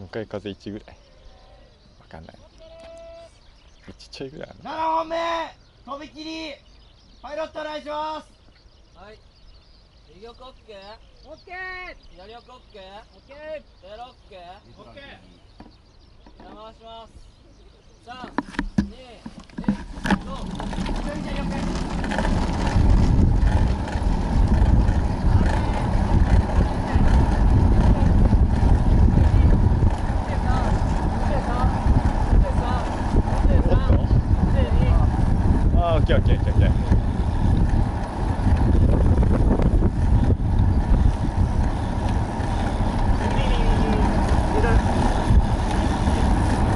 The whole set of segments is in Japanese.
向かい風1ぐらい。わかんない。ちっちゃいぐらい7本目飛び切り。パイロットお願いします。はい。右横 OK オッケー。左横 OK オッケー。ゼロ OK オッケー。お邪魔します。3あーオッケーオッケーオッケーオッケー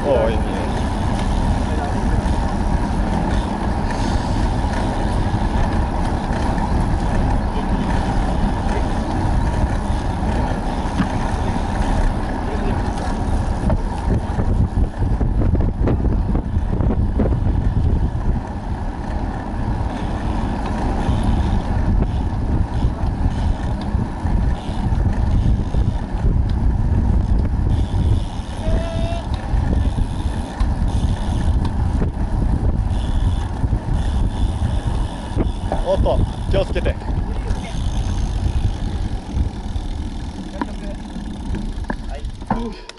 おおいいねおっと気をつけて。はい。